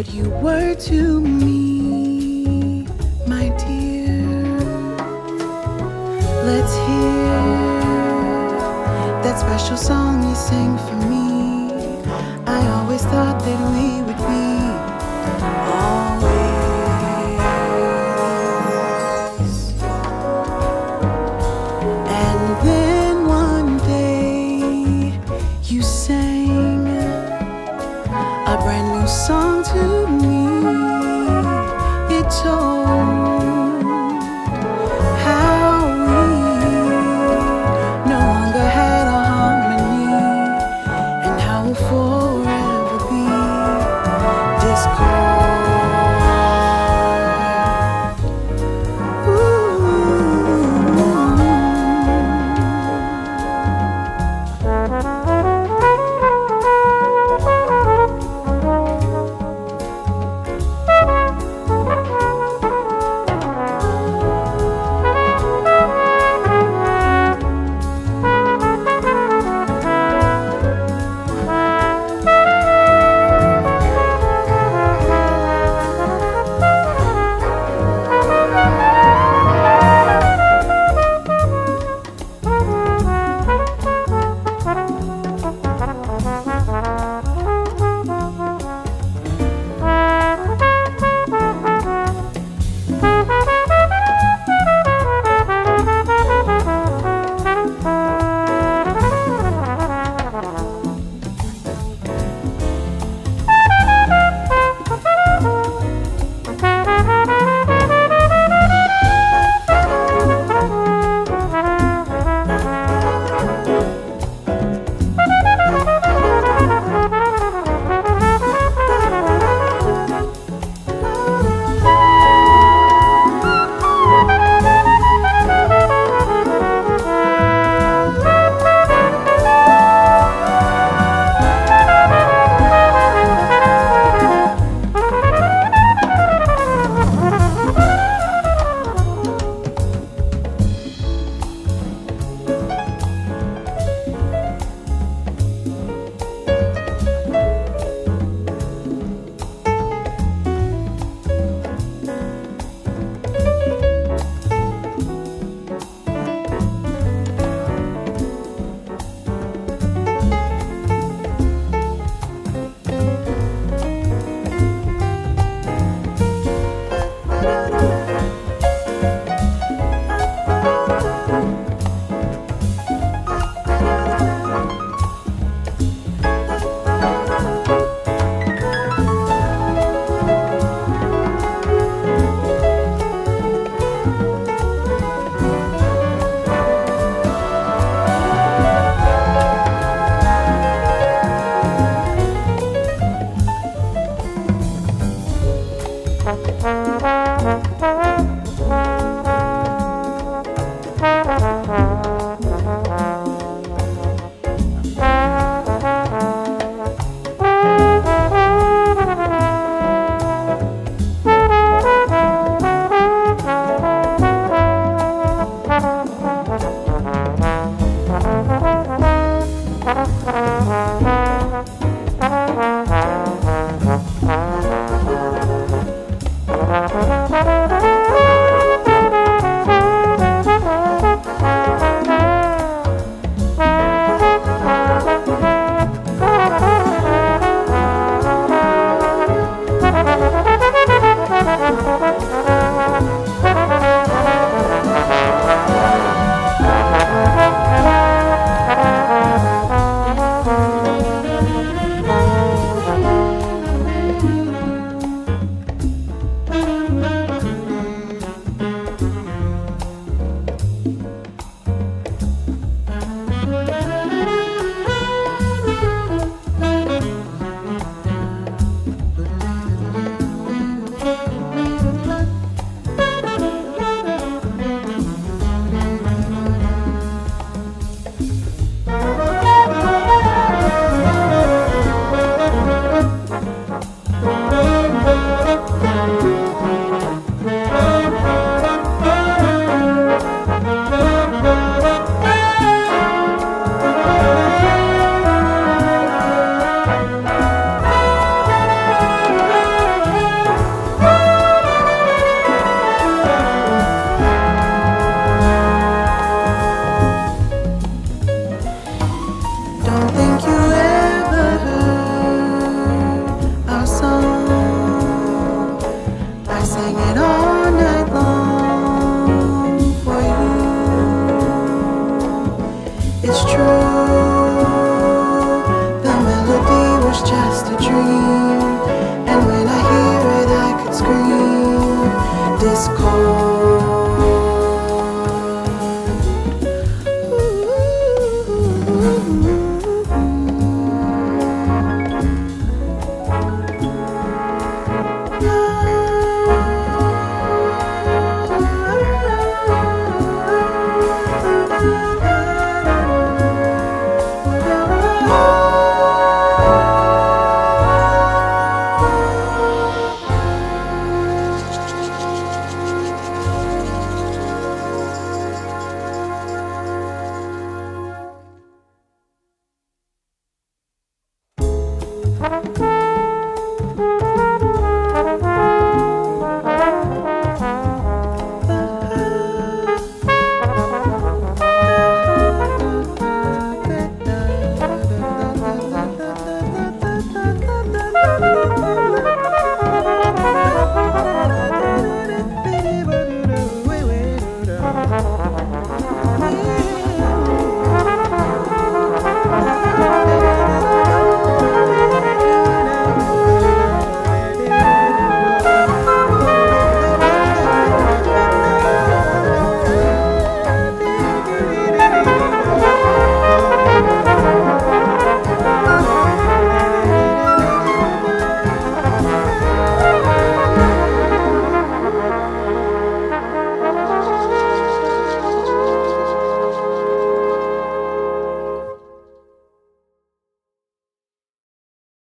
what you were to me, my dear. Let's hear that special song you sang for me. I always thought that we would be